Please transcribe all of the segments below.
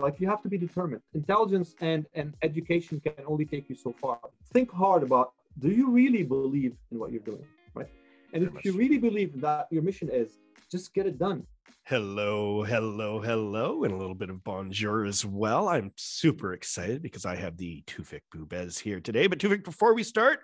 like you have to be determined intelligence and and education can only take you so far think hard about do you really believe in what you're doing right and if you really believe that your mission is just get it done Hello, hello, hello, and a little bit of bonjour as well. I'm super excited because I have the Toufic Boubez here today. But Toufic, before we start,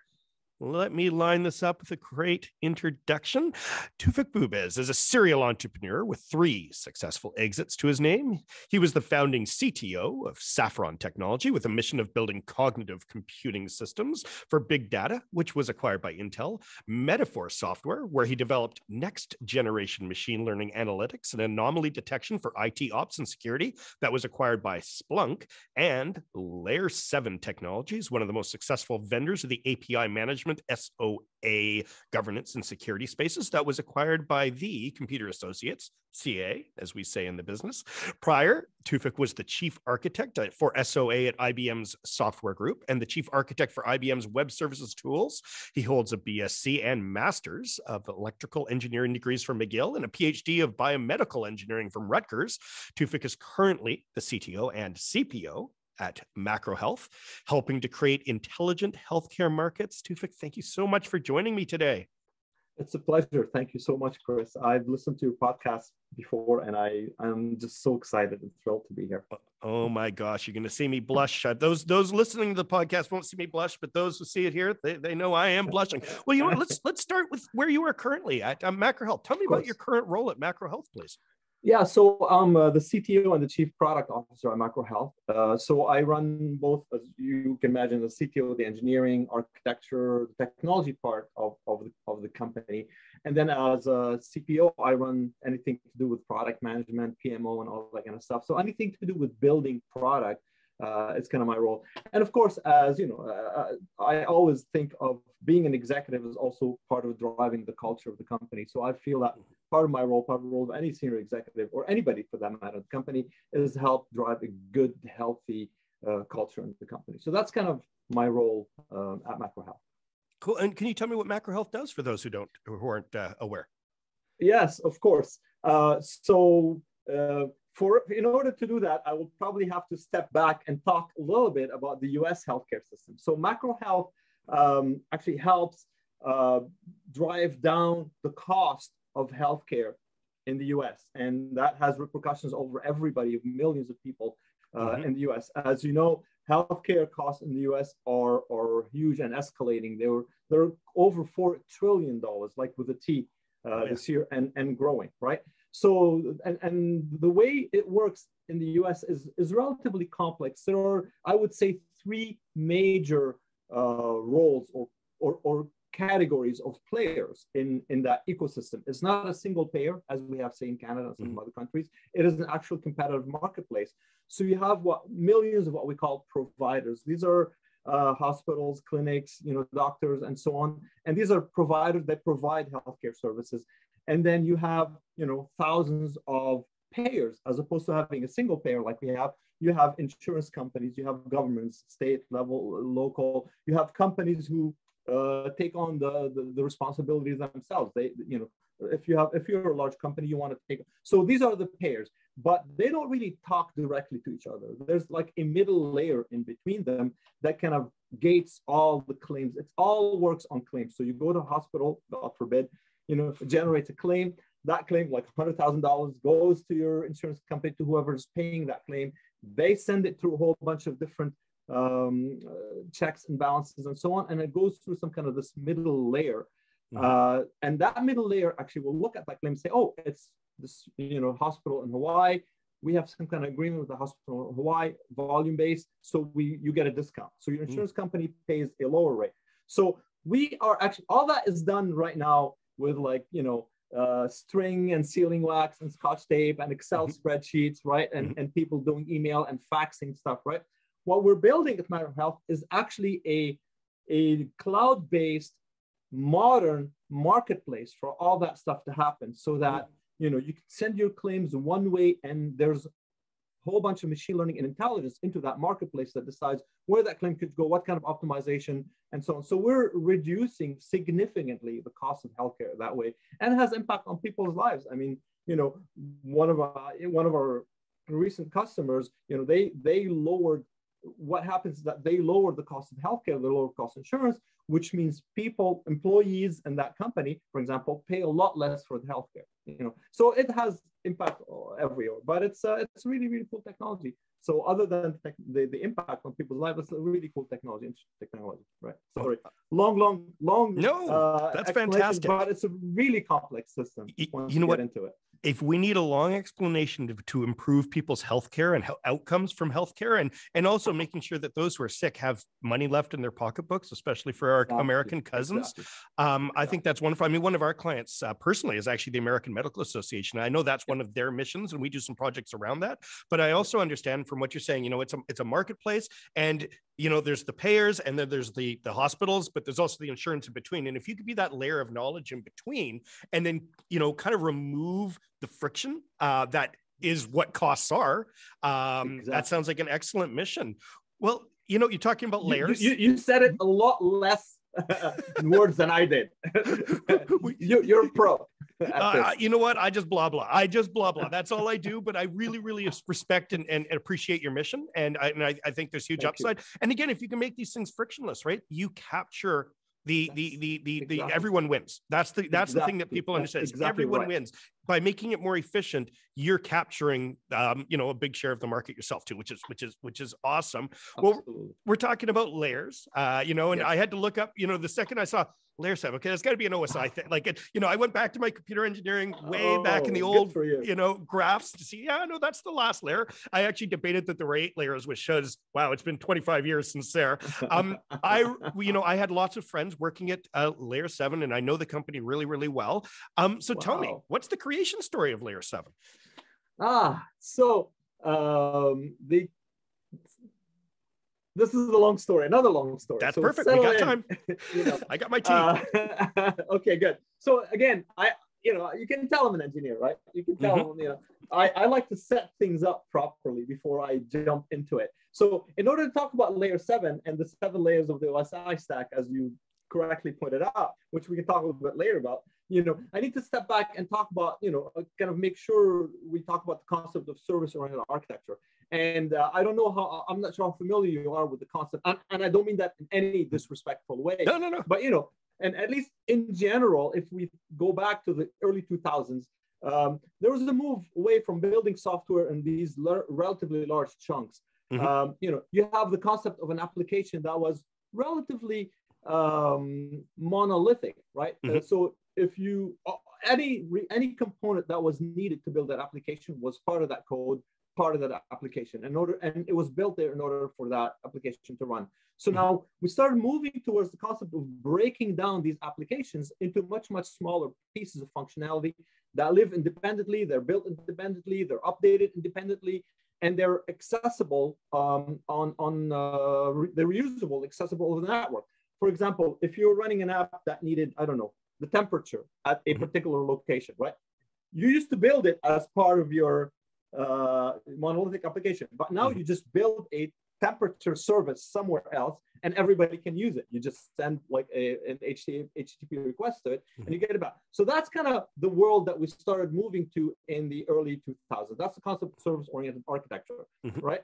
let me line this up with a great introduction. Toufic Boubez is a serial entrepreneur with three successful exits to his name. He was the founding CTO of Saffron Technology with a mission of building cognitive computing systems for big data, which was acquired by Intel, Metafor Software, where he developed next generation machine learning analytics and anomaly detection for IT ops and security, that was acquired by Splunk, and Layer 7 Technologies, one of the most successful vendors of the API management management, SOA governance and security spaces that was acquired by the Computer Associates, CA, as we say in the business. Prior, Toufic was the chief architect for SOA at IBM's software group and the chief architect for IBM's web services tools. He holds a BSc and master's of electrical engineering degrees from McGill and a PhD of biomedical engineering from Rutgers. Toufic is currently the CTO and CPO at MacroHealth, helping to create intelligent healthcare markets. Toufic, thank you so much for joining me today. It's a pleasure. Thank you so much, Chris. I've listened to your podcast before and I, I'm just so excited and thrilled to be here. Oh my gosh, you're going to see me blush. Those those listening to the podcast won't see me blush, but those who see it here, they, they know I am blushing. Well, you know, let's let's start with where you are currently at um, MacroHealth. Tell me about your current role at MacroHealth, please. Yeah, so I'm uh, the CTO and the Chief Product Officer at MacroHealth. Uh, so I run both, as you can imagine, the CTO, the engineering, architecture, the technology part of, of, the, of the company. And then as a CPO, I run anything to do with product management, PMO, and all that kind of stuff. So anything to do with building product uh, it's kind of my role. And of course, as you know, uh, uh, I always think of being an executive as also part of driving the culture of the company. So I feel that part of my role, part of the role of any senior executive or anybody for that matter, the company is help drive a good, healthy uh, culture in the company. So that's kind of my role um, at MacroHealth. Cool. And can you tell me what MacroHealth does for those who don't, who aren't uh, aware? Yes, of course. Uh, so for in order to do that, I will probably have to step back and talk a little bit about the U.S. healthcare system. So MacroHealth um, actually helps uh, drive down the cost of healthcare in the U.S. and that has repercussions over everybody, millions of people uh, mm-hmm. in the U.S. As you know, healthcare costs in the U.S. are are huge and escalating. They were they're over four trillion dollars, like with a T, uh, oh, yeah. this year, and and growing, right? So, and, and the way it works in the US is, is relatively complex. There are, I would say, three major uh, roles or, or, or categories of players in, in that ecosystem. It's not a single payer, as we have, say, in Canada and some mm-hmm. other countries. It is an actual competitive marketplace. So you have what millions of what we call providers. These are uh, hospitals, clinics, you know, doctors, and so on. And these are providers that provide healthcare services. And then you have, you know, thousands of payers as opposed to having a single payer like we have. You have insurance companies, you have governments, state level, local. You have companies who uh, take on the, the, the responsibilities themselves. They, you know, if you have if you're a large company, you want to take. So these are the payers, but they don't really talk directly to each other. There's like a middle layer in between them that kind of gates all the claims. It all works on claims. So you go to hospital, God forbid, you know, generates a claim. That claim, like $100,000, goes to your insurance company, to whoever's paying that claim. They send it through a whole bunch of different um, uh, checks and balances and so on. And it goes through some kind of this middle layer. Mm-hmm. Uh, and that middle layer actually will look at that claim and say, oh, it's this, you know, hospital in Hawaii. We have some kind of agreement with the hospital in Hawaii, volume based. So we you get a discount. So your mm. insurance mm-hmm. company pays a lower rate. So we are actually all that is done right now with like, you know, uh, string and sealing wax and scotch tape and Excel mm-hmm. spreadsheets, right? And, mm-hmm. and people doing email and faxing stuff, right? What we're building at MacroHealth is actually a, a cloud-based modern marketplace for all that stuff to happen so that you know you can send your claims one way and there's whole bunch of machine learning and intelligence into that marketplace that decides where that claim could go, what kind of optimization, and so on. So we're reducing significantly the cost of healthcare that way, and has impact on people's lives. I mean, you know, one of our one of our recent customers, you know, they they lowered what happens is that they lower the cost of healthcare, they lower cost insurance, which means people, employees in that company, for example, pay a lot less for the healthcare. You know, so it has impact everywhere, but it's uh, it's really really cool technology. So other than the, the impact on people's lives, it's a really cool technology, technology, right? Sorry, long, long, long. No, uh, that's fantastic. But it's a really complex system. you know what? Into it if we need a long explanation to, to improve people's health care and outcomes from healthcare and and also making sure that those who are sick have money left in their pocketbooks especially for our exactly. american cousins exactly. um, i think that's wonderful i mean one of our clients uh, personally is actually the american medical association i know that's one of their missions and we do some projects around that but i also understand from what you're saying you know it's a it's a marketplace and you know there's the payers and then there's the the hospitals but there's also the insurance in between and if you could be that layer of knowledge in between and then you know kind of remove the friction uh, that is what costs are um, exactly. that sounds like an excellent mission well you know you're talking about layers you, you, you said it a lot less words than i did you, you're a pro uh, you know what? I just blah blah. I just blah blah. That's all I do. But I really, really respect and, and, appreciate your mission, and I, and I, I think there's huge Thank upside. You. And again, if you can make these things frictionless, right? You capture the the the the, exactly. the everyone wins that's the that's exactly. the thing that people understand exactly everyone right. wins by making it more efficient you're capturing um, you know a big share of the market yourself too which is which is which is awesome Absolutely. well we're talking about layers uh, you know and yes. i had to look up you know the second i saw layer seven. Okay, that's got to be an OSI thing. Like, it, you know, I went back to my computer engineering way oh, back in the oh, old, you. you. know, graphs to see. Yeah, no, that's the last layer. I actually debated that there were eight layers, which shows, wow, it's been 25 years since there. Um, I, you know, I had lots of friends working at uh, layer seven, and I know the company really, really well. Um, so wow. tell me, what's the creation story of layer seven? Ah, so um, the this is a long story, another long story. That's so perfect. We got in. time. you know, I got my team. Uh, okay, good. So again, I you know you can tell I'm an engineer, right? You can tell mm-hmm. you know I, I like to set things up properly before I jump into it. So in order to talk about layer seven and the seven layers of the OSI stack, as you correctly pointed out, which we can talk a little bit later about, you know, I need to step back and talk about, you know, kind of make sure we talk about the concept of service-oriented architecture. And uh, I don't know how, I'm not sure how familiar you are with the concept. And, and I don't mean that in any disrespectful way. No, no, no. But, you know, and at least in general, if we go back to the early 2000s, um, there was a move away from building software in these relatively large chunks. Mm-hmm. Um, you know, you have the concept of an application that was relatively um, monolithic, right? Mm-hmm. Uh, so if you uh, any any component that was needed to build that application was part of that code part of that application in order and it was built there in order for that application to run so mm-hmm. now we started moving towards the concept of breaking down these applications into much much smaller pieces of functionality that live independently they're built independently they're updated independently and they're accessible um, on on uh, re- they're reusable accessible over the network for example if you're running an app that needed i don't know the temperature at a mm-hmm. particular location right you used to build it as part of your uh, monolithic application. But now mm-hmm. you just build a temperature service somewhere else and everybody can use it. You just send like a, an HTTP request to it and you mm-hmm. get it back. So that's kind of the world that we started moving to in the early 2000s. That's the concept of service-oriented architecture, mm-hmm. right?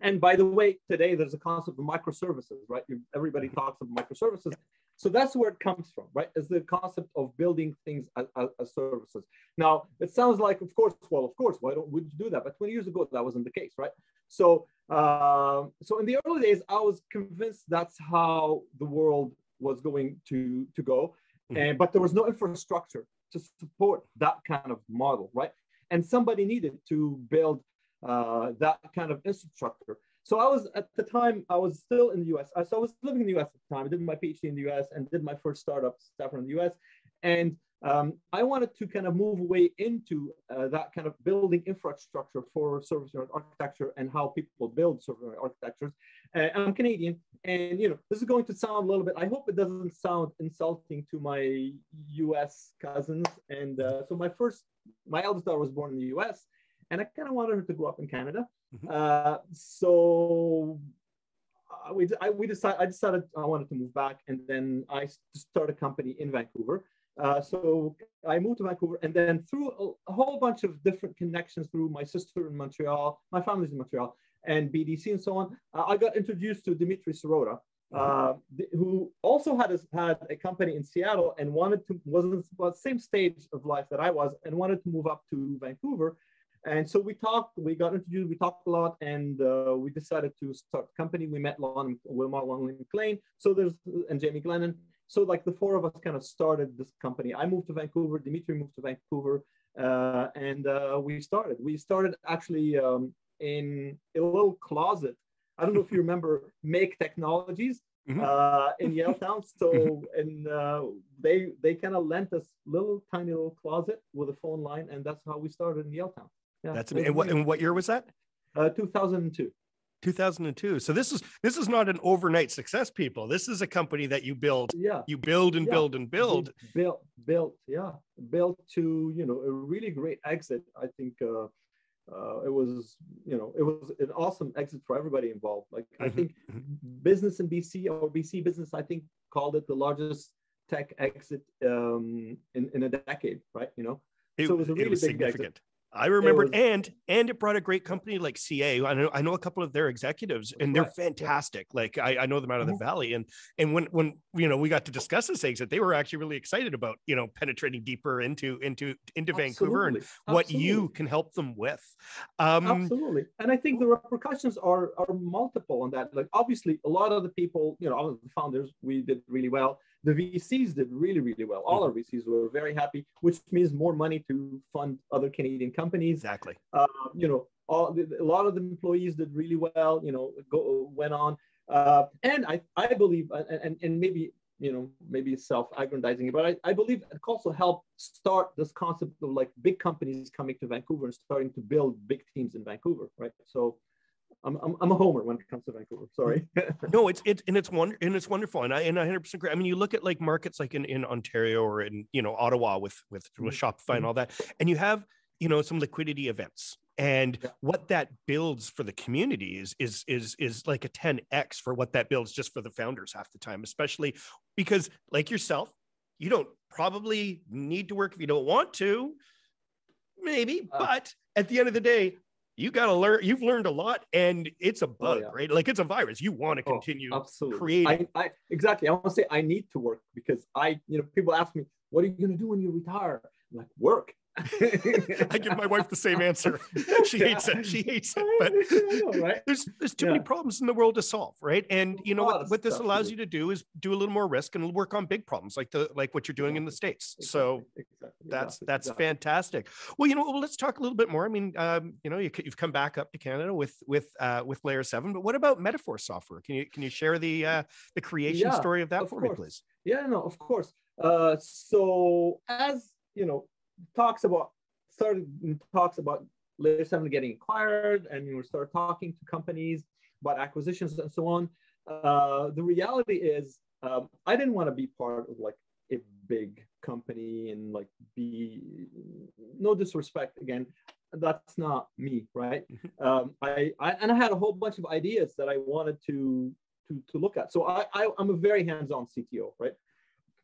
And by the way, today there's a concept of microservices, right? Everybody talks of microservices. So that's where it comes from, right? Is the concept of building things as, as, as, services. Now, it sounds like, of course, well, of course, why don't we do that? But 20 years ago, that wasn't the case, right? So, uh, so in the early days, I was convinced that's how the world was going to, to go. Mm-hmm. And, but there was no infrastructure to support that kind of model, right? And somebody needed to build uh, that kind of infrastructure. So I was at the time I was still in the U.S. So I was living in the U.S. at the time. I did my PhD in the U.S. and did my first startup stuff in the U.S. And um, I wanted to kind of move away into uh, that kind of building infrastructure for service architecture and how people build service architectures. Uh, I'm Canadian, and you know this is going to sound a little bit. I hope it doesn't sound insulting to my U.S. cousins. And uh, so my first, my eldest daughter was born in the U.S and I kind of wanted her to grow up in Canada. Mm-hmm. Uh, so uh, we I, we decided I decided I wanted to move back, and then I started a company in Vancouver. Uh, so I moved to Vancouver, and then through a, a, whole bunch of different connections through my sister in Montreal, my family's in Montreal, and BDC and so on, uh, I got introduced to Dimitri Sirota, uh, who also had a, had a company in Seattle and wanted to was in the same stage of life that I was and wanted to move up to Vancouver. And so we talked, we got introduced, we talked a lot, and uh, we decided to start a company. We met Lon, Wilmot Longley McLean, so there's and Jamie Glennon. So like the four of us kind of started this company. I moved to Vancouver, Dimitri moved to Vancouver, uh, and uh, we started. We started actually um, in a little closet I don't know if you remember Make Technologies mm-hmm. uh, in Yaletown. So mm-hmm. and uh, they they kind of lent us little tiny little closet with a phone line, and that's how we started in Yaletown. Yeah, that's amazing. And what, and what year was that? Uh, 2002. 2002 so this is this is not an overnight success people this is a company that you build yeah you build and yeah. build and build built built yeah built to you know a really great exit i think uh uh, it was you know it was an awesome exit for everybody involved like mm-hmm. i think mm-hmm. business in bc or bc business i think called it the largest tech exit um, in, in a decade right you know it, so it was a really was big significant exit. I remember, was, and and it brought a great company like CA. I know I know a couple of their executives, and they're fantastic. Like I, I know them out of the mm-hmm. valley, and and when when you know we got to discuss this exit, they were actually really excited about you know penetrating deeper into into into Absolutely. Vancouver and what you can help them with. Um, Absolutely, and I think the repercussions are are multiple on that. Like obviously, a lot of the people, you know, all the founders, we did really well the VCs did really, really well. All our mm-hmm. VCs were very happy, which means more money to fund other Canadian companies. Exactly. Uh, you know, all, a lot of the employees did really well. You know, go went on, uh, and I I believe, and and maybe you know maybe self-aggrandizing, but I, I believe it also helped start this concept of like big companies coming to Vancouver and starting to build big teams in Vancouver, right? So I'm, I'm, I'm a homer when it comes to Vancouver. Sorry. no, it's it's and it's one and it's wonderful, and I and I 100 percent agree. I mean, you look at like markets like in, in Ontario or in you know Ottawa with with, with mm-hmm. Shopify and mm-hmm. all that, and you have you know some liquidity events, and yeah. what that builds for the community is is is is like a 10x for what that builds just for the founders half the time, especially because like yourself, you don't probably need to work if you don't want to, maybe, uh, but at the end of the day, you got to learn you've learned a lot and it's a oh, bug oh, yeah. right? Like it's a virus. You want to oh, continue oh, absolutely. creating. I, I, exactly. I want to say i need to work because i you know people ask me what are you going to do when you retire? I'm like work I give my wife the same answer. She hates it. She hates it. But know, right? there's there's too yeah. many problems in the world to solve, right? And you know what, what this allows you to do is do a little more risk and work on big problems like the like what you're doing in the states. Exactly. So exactly. that's that's fantastic. Well, you know, well, let's talk a little bit more. I mean, um, you know, you, have come back up to Canada with with uh, with Layer Seven, but what about Metafor Software? Can you can you share the uh, the creation yeah, story of that of for course. me, please? Yeah, no, of course. Uh, so as you know, talks about started talks about layer seven getting acquired, and we start talking to companies about acquisitions and so on. Uh, the reality is, um, I didn't want to be part of like a big company and like be no disrespect again that's not me right mm-hmm. um, I, I and i had a whole bunch of ideas that i wanted to to to look at so i, I i'm a very hands-on cto right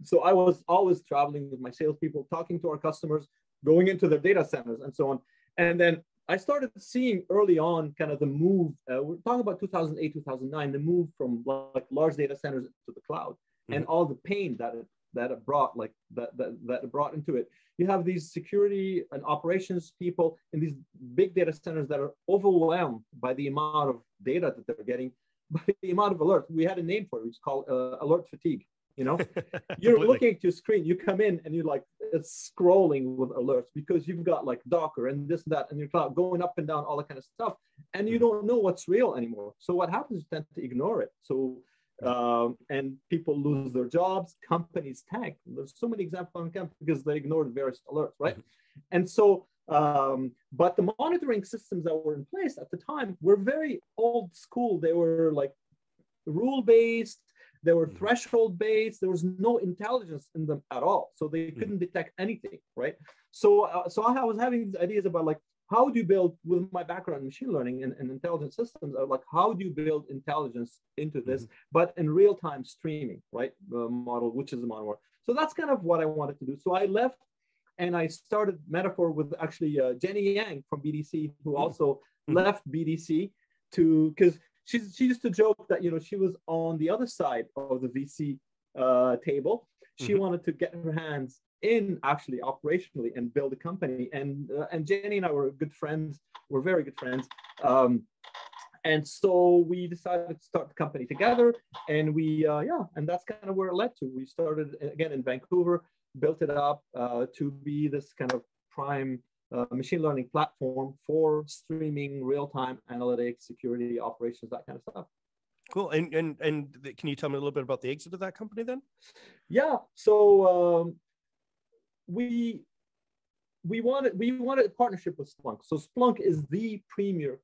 so I was always traveling with my salespeople, talking to our customers, going into their data centers and so on. And then I started seeing early on kind of the move. Uh, we're talking about 2008, 2009, the move from like large data centers to the cloud, mm-hmm. and all the pain that it that it brought, like that, that that it brought into it. You have these security and operations people in these big data centers that are overwhelmed by the amount of data that they're getting, by the amount of alerts. We had a name for it, which is called uh, alert fatigue you know? You're looking at your screen you come in and you're like it's scrolling with alerts because you've got like docker and this and that and you're going up and down all that kind of stuff and you hmm. don't know what's real anymore. So what happens is tend to ignore it. So um, and people lose their jobs companies tank. There's so many examples on campus because they ignored various alerts right? Mm-hmm. and so um, but the monitoring systems that were in place at the time were very old school. They were like rule based they were mm-hmm. threshold based. There was no intelligence in them at all, so they mm-hmm. couldn't detect anything, right? So, uh, so I was having these ideas about like how do you build with my background in machine learning and, and intelligent systems like how do you build intelligence into this mm-hmm. but in real time streaming right uh, model which is the model so So that's kind of what I wanted to do. So I left and I started Metafor with actually uh, Jenny Yang from BDC, who mm-hmm. also mm-hmm. left BDC to because she's she used to joke that you know she was on the other side of the VC uh, table. She mm-hmm. wanted to get her hands in actually operationally and build a company. And uh, and Jenny and I were good friends. We're very good friends. Um, and so we decided to start the company together. And we uh, yeah, and that's kind of where it led to. We started again in Vancouver, built it up uh, to be this kind of prime uh, machine learning platform for streaming, real-time analytics, security, operations, that kind of stuff. Cool. And and and can you tell me a little bit about the exit of that company then? Yeah. So um, we we wanted we wanted a partnership with Splunk. So Splunk is the premier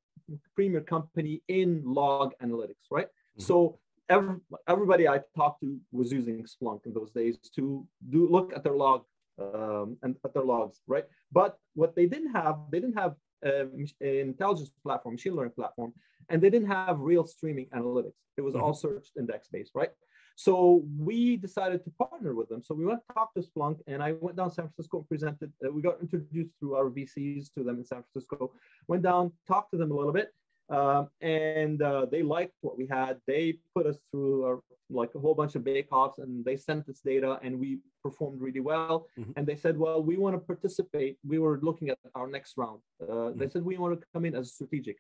premier company in log analytics, right? Mm-hmm. So every, everybody I talked to was using Splunk in those days to do look at their log um, and other logs, right? But what they didn't have, they didn't have an intelligence platform, machine learning platform, and they didn't have real streaming analytics. It was mm-hmm. all search index based, right? So we decided to partner with them. So we went to talk to Splunk, and I went down San Francisco and presented. Uh, we got introduced through our VCs to them in San Francisco. Went down, talked to them a little bit, um, and uh, they liked what we had. They put us through our, like a whole bunch of bake-offs, and they sent us data, and we performed really well. Mm-hmm. And they said, "Well, we want to participate." We were looking at our next round. Uh, mm-hmm. They said, "We want to come in as a strategic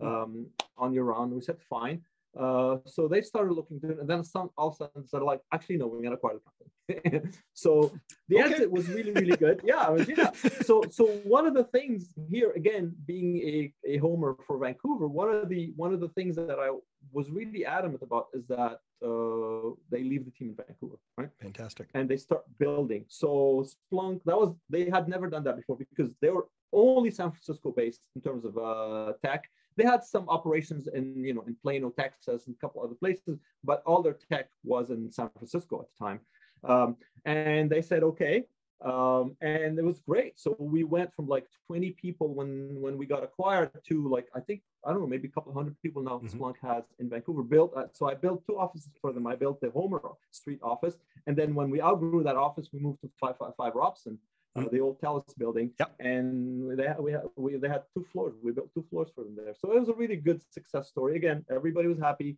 um, on your round." We said, "Fine." Uh, so they started looking to and then some all of a sudden said like, actually no, we're gonna acquire the company. so the okay. exit was really really good. Yeah, was, yeah. So so one of the things here again, being a, a homer for Vancouver, one of the one of the things that I was really adamant about is that uh, they leave the team in Vancouver, right? Fantastic. And they start building. So Splunk, that was they had never done that before because they were only San Francisco based in terms of uh, tech they had some operations in, you know, in Plano, Texas, and a couple other places, but all their tech was in San Francisco at the time. Um, and they said, okay. Um, and it was great. So we went from like 20 people when when we got acquired to like I think I don't know maybe a couple hundred people now mm-hmm. Splunk has in Vancouver built. Uh, so I built two offices for them. I built the Homer Street office, and then when we outgrew that office, we moved to 555 Robson uh, the old TELUS building. Yep. And they had, we, had, we they had two floors. We built two floors for them there. So it was a really good success story. Again, everybody was happy.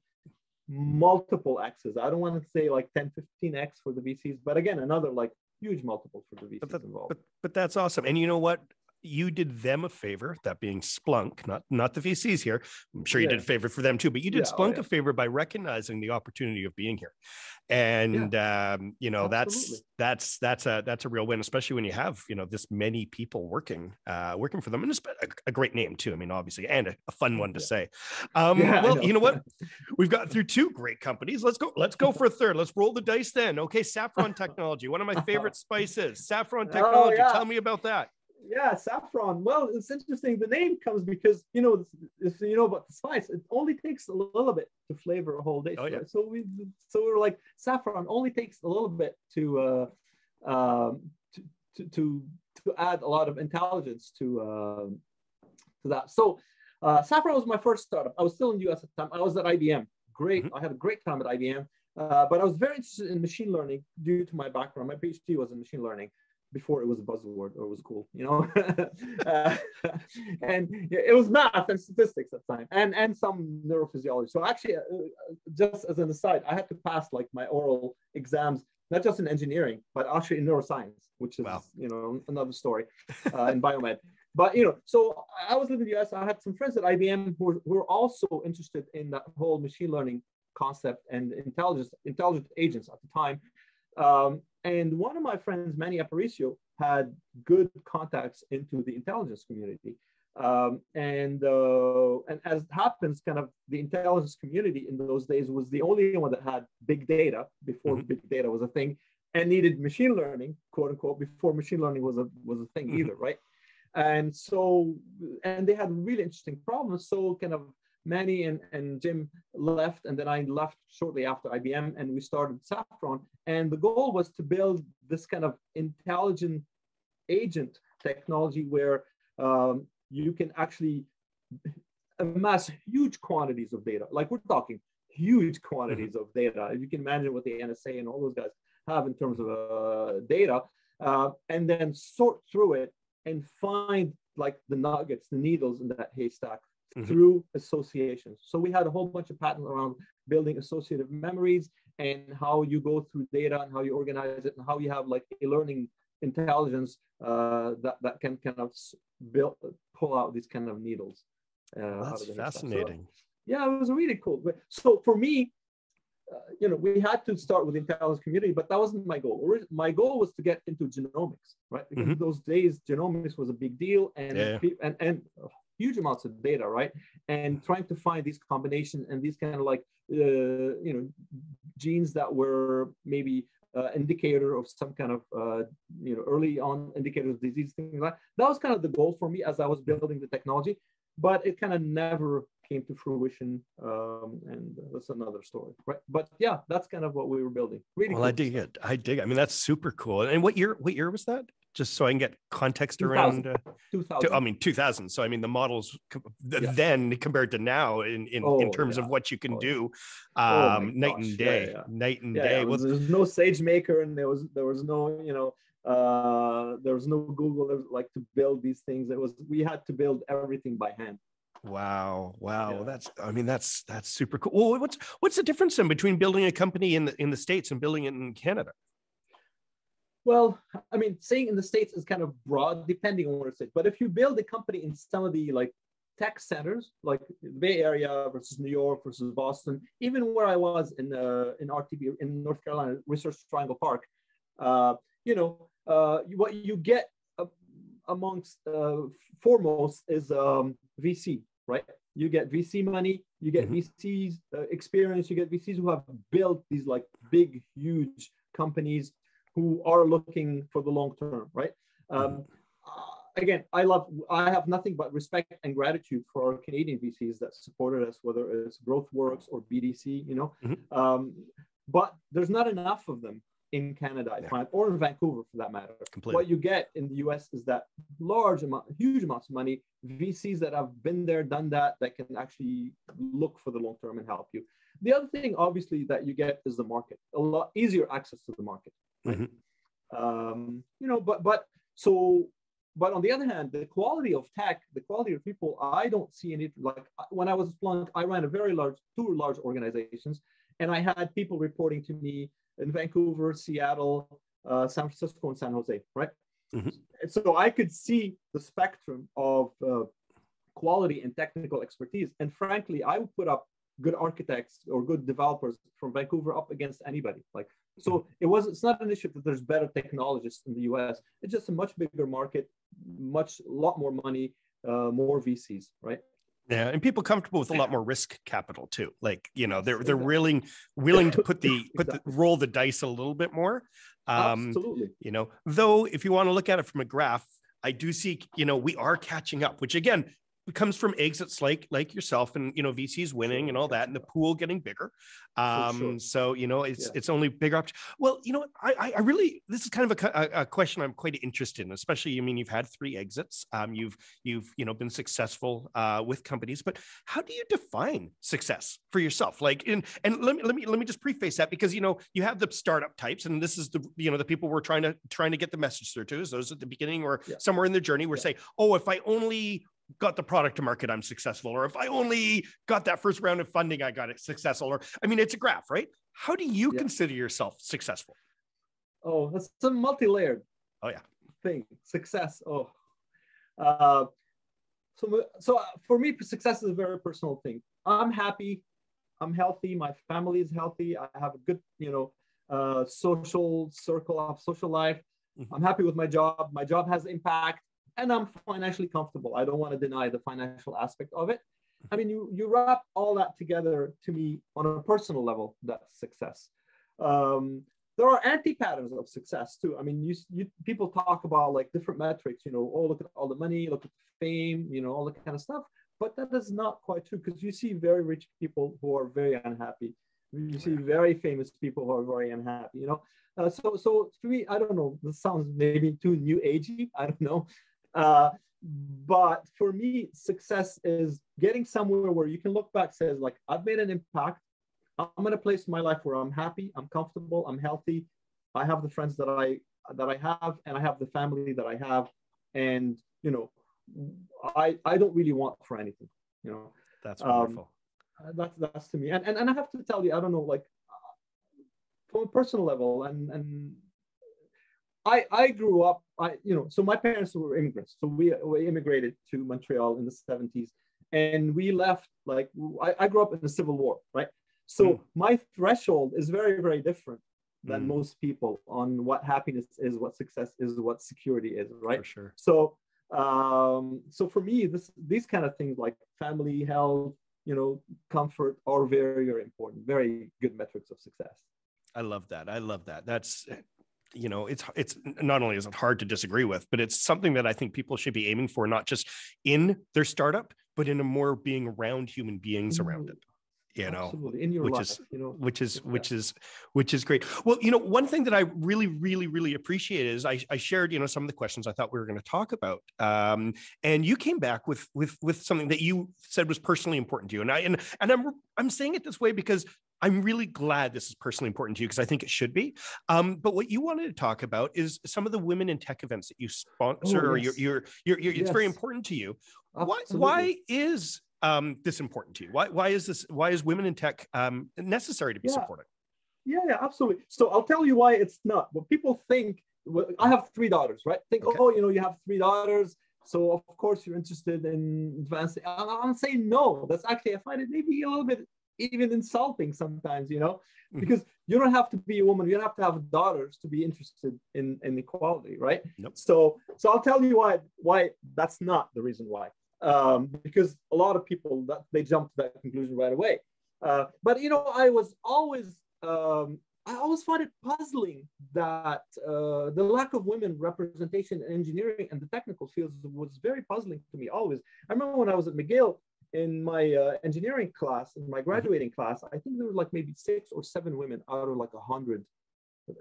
Multiple X's. I don't want to say like 10, 15X for the VCs, but again, another like huge multiple for the VCs but that, involved. But, but that's awesome. And you know what? You did them a favor, that being Splunk, not not the VCs here. I'm sure you yeah. did a favor for them too, but you did yeah, oh, Splunk oh, yeah. a favor by recognizing the opportunity of being here, and um, you know Absolutely. that's that's that's a that's a real win, especially when you have you know this many people working uh, working for them, and it's a, a great name too. I mean, obviously, and a, a fun one to say. Um, well, know. you know what? We've got through two great companies. Let's go. Let's go for a third. Let's roll the dice then. Okay, Saffron Technology, one of my favorite spices. Saffron oh, Technology. Oh, Tell me about that yeah, saffron. Well, it's interesting. The name comes because you know, if you know about the spice, it only takes a little bit to flavor a whole dish. Oh, yeah. Right? So we, so we are like, saffron only takes a little bit to, uh, um, to, to, to, to add a lot of intelligence to, uh, to that. So, uh, saffron was my first startup. I was still in the US at the time. I was at IBM. Great. Mm-hmm. I had a great time at IBM. Uh, but I was very interested in machine learning due to my background. My PhD was in machine learning before it was a buzzword or it was cool, you know. uh, and it was math and statistics at the time, and and some neurophysiology. So actually, uh, just as an aside, I had to pass like my oral exams, not just in engineering, but actually in neuroscience, which is wow. you know another story uh, in biomed. But you know, so I was living in the US. I had some friends at IBM who were, who were also interested in that whole machine learning concept and intelligence, intelligent agents at the time. Um, and one of my friends, Manny Aparicio, had good contacts into the intelligence community. Um, and uh, and as it happens, kind of the intelligence community in those days was the only one that had big data before mm-hmm. big data was a thing, and needed machine learning, quote unquote, before machine learning was a was a thing mm-hmm. either, right? And so, and they had really interesting problems. So, kind of Manny and, and Jim left, and then I left shortly after IBM, and we started Saffron. And the goal was to build this kind of intelligent agent technology where um, you can actually amass huge quantities of data. Like we're talking huge quantities of data. You can imagine what the NSA and all those guys have in terms of uh, data, uh, and then sort through it and find like the nuggets, the needles in that haystack mm-hmm. through associations. So we had a whole bunch of patents around building associative memories and how you go through data and how you organize it and how you have like a learning intelligence uh, that, that can kind of build, pull out these kind of needles. Uh, That's fascinating. So, yeah, it was really cool. So for me, uh, you know, we had to start with the intelligence community, but that wasn't my goal. My goal was to get into genomics, right? Because mm-hmm. those days, genomics was a big deal, and yeah. and and huge amounts of data, right? And trying to find these combinations and these kind of like uh, you know genes that were maybe uh, indicator of some kind of uh, you know early on indicators of disease things like that. that was kind of the goal for me as I was building the technology, but it kind of never came to fruition, um, and that's another story, right? But yeah, that's kind of what we were building. Really, well, cool I dig stuff. it. I dig. It. I mean, that's super cool. And what year? What year was that? Just so I can get context 2000. around. Uh, 2000. I mean, 2000. So I mean, the models yeah. then compared to now, in in, oh, in terms yeah. of what you can oh, do, um, oh night and day, yeah, night and day. Was, there was no SageMaker, and there was there was no you know uh there was no google like to build these things it was we had to build everything by hand Wow, wow, yeah. that's I mean that's that's super cool. Well, what's what's the difference in between building a company in the in the states and building it in Canada? Well, I mean, saying in the states is kind of broad, depending on what it's But if you build a company in some of the like tech centers, like the Bay Area versus New York versus Boston, even where I was in uh, in RTP in North Carolina, Research Triangle Park, uh, you know, uh, what you get uh, amongst uh, foremost is um, VC, right? You get VC money, you get mm-hmm. VCs uh, experience, you get VCs who have built these like big, huge companies who are looking for the long term, right? Um, uh, again, I love, I have nothing but respect and gratitude for our Canadian VCs that supported us, whether it's GrowthWorks or BDC, you know. Mm-hmm. Um, but there's not enough of them in Canada, I yeah. find, or in Vancouver for that matter. Completely. What you get in the US is that large amount, huge amounts of money, VCs that have been there, done that, that can actually look for the long term and help you. The other thing, obviously, that you get is the market, a lot easier access to the market. Right? Mm-hmm. Um, you know, but but so, but on the other hand, the quality of tech, the quality of people, I don't see any like when I was at Splunk, I ran a very large, two large organizations, and I had people reporting to me in Vancouver, Seattle, uh, San Francisco, and San Jose, right? Mm-hmm. So I could see the spectrum of uh, quality and technical expertise. And frankly, I would put up good architects or good developers from Vancouver up against anybody. Like, so it was it's not an issue that there's better technologists in the US. It's just a much bigger market, much lot more money, uh, more VCs, right? Yeah, and people comfortable with a lot more risk capital too. Like you know, they're they're willing willing to put the put the roll the dice a little bit more. Um, Absolutely. You know, though, if you want to look at it from a graph, I do see you know we are catching up, which again comes from exits like like yourself and you know VCs winning and all that, and the pool getting bigger. Um, sure. So you know it's yeah. it's only bigger. Well, you know, I I really this is kind of a, a, question I'm quite interested in, especially. I mean, you've had three exits. Um, you've you've you know been successful uh, with companies, but how do you define success for yourself? Like, and and let me let me let me just preface that because you know you have the startup types, and this is the you know the people we're trying to trying to get the message through to is those at the beginning or yeah. somewhere in the journey. We're yeah. saying, oh, if I only got the product to market, I'm successful. Or if I only got that first round of funding, I got it successful. Or I mean, it's a graph, right? How do you yeah. consider yourself successful? Oh, that's a multi-layered. Oh yeah. Thing success. Oh, uh, so so for me, success is a very personal thing. I'm happy. I'm healthy. My family is healthy. I have a good, you know, uh, social circle of social life. Mm-hmm. I'm happy with my job. My job has impact and I'm financially comfortable. I don't want to deny the financial aspect of it. I mean, you you wrap all that together to me on a personal level. That's success. Um, there are anti-patterns of success too. I mean, you, you people talk about like different metrics. You know, oh look at all the money, look at the fame, you know, all that kind of stuff. But that is not quite true because you see very rich people who are very unhappy. You see very famous people who are very unhappy. You know, uh, so so to me, I don't know. This sounds maybe too new agey. I don't know, uh, but for me, success is getting somewhere where you can look back, says like, I've made an impact. I'm in a place in my life where I'm happy, I'm comfortable, I'm healthy, I have the friends that I that I have, and I have the family that I have, and you know, I I don't really want for anything. You know, that's wonderful. Um, that's that's to me, and, and and I have to tell you, I don't know, like from a personal level, and and I I grew up, I you know, so my parents were immigrants, so we we immigrated to Montreal in the seventies, and we left like I, I grew up in the Civil War, right? So mm. my threshold is very very different than mm. most people on what happiness is, what success is, what security is, right? For sure. So um, so for me, this these kind of things like family, health, you know, comfort are very very important, very good metrics of success. I love that. I love that. That's you know it's it's not only is it hard to disagree with but it's something that i think people should be aiming for not just in their startup but in a more being around human beings around it you know in your which life, is you know which is which is which is great. Well you know one thing that i really really really appreciate is i, I shared you know some of the questions i thought we were going to talk about um, and you came back with with with something that you said was personally important to you and i and and i'm i'm saying it this way because I'm really glad this is personally important to you because I think it should be. Um, but what you wanted to talk about is some of the women in tech events that you sponsor, oh, or you're, you're, you're, you're yes. it's very important to you. Why, why is um, this important to you? Why, why is this? Why is women in tech um, necessary to be yeah. supported? Yeah, yeah, absolutely. So I'll tell you why it's not. What people think, I have three daughters, right? Think, okay. oh, you know, you have three daughters. So of course you're interested in advancing. I'm saying no. That's actually I find it maybe a little bit even insulting sometimes, you know, mm-hmm. because you don't have to be a woman. You don't have to have daughters to be interested in, in equality, right? Nope. So so I'll tell you why why that's not the reason why um, because a lot of people that they jump to that conclusion right away. Uh, but you know, I was always um, I always find it puzzling that uh, the lack of women representation in engineering and the technical fields was very puzzling to me always. I remember when I was at McGill in my uh, engineering class, in my graduating class, I think there were like maybe six or seven women out of like a hundred.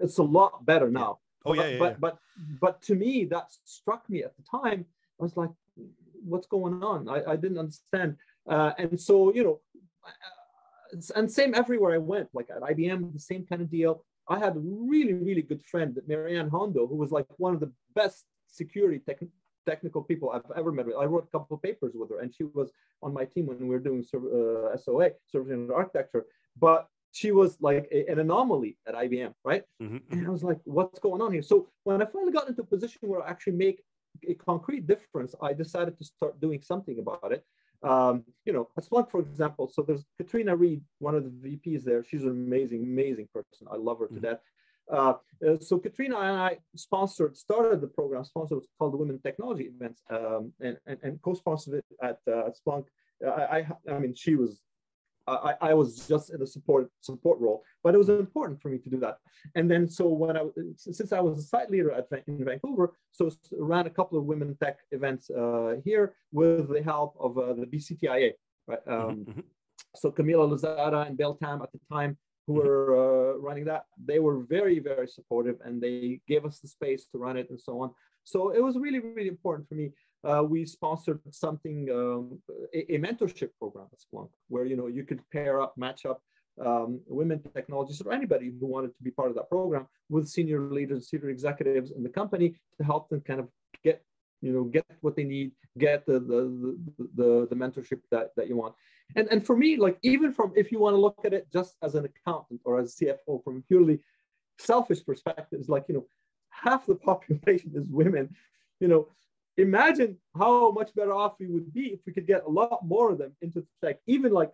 It's a lot better now. Oh yeah, yeah, but, yeah. but but to me that struck me at the time. I was like, what's going on? I, I didn't understand. Uh, and so, you know, and same everywhere I went, like at IBM, the same kind of deal. I had a really, really good friend, Maryann Hondo, who was like one of the best security tech, technical people I've ever met. With. I wrote a couple of papers with her, and she was on my team when we were doing uh, SOA, service architecture. But she was like a, an anomaly at IBM, right? Mm-hmm. And I was like, what's going on here? So when I finally got into a position where I actually make a concrete difference, I decided to start doing something about it. Um, you know, at Splunk, for example, so there's Katrina Reed, one of the VPs there. She's an amazing, amazing person. I love her mm-hmm. to death. Uh, uh, so Katrina and I sponsored, started the program, sponsored what's called the Women Technology Events, um, and, and, and, co-sponsored it at, uh, at Splunk. Uh, I, I, I mean, she was I, I was just in a support support role, but it was important for me to do that. And then so when I since I was a site leader at in Vancouver, so ran a couple of women tech events uh, here with the help of uh, the BCTIA. Right. Mm-hmm, um, mm-hmm. So Camila Lozada and Bill Tam at the time who mm-hmm. were uh, running that, they were very, very supportive and they gave us the space to run it and so on. So it was really, really important for me uh, we sponsored something, um, a, a, mentorship program at Splunk, where you know you could pair up, match up um, women technologists or anybody who wanted to be part of that program with senior leaders, senior executives in the company to help them kind of you know get what they need, get the the the, the mentorship that, that you want. And and for me, like even from if you want to look at it just as an accountant or as a CFO from purely selfish perspectives like you know half the population is women you know imagine how much better off we would be if we could get a lot more of them into tech, even like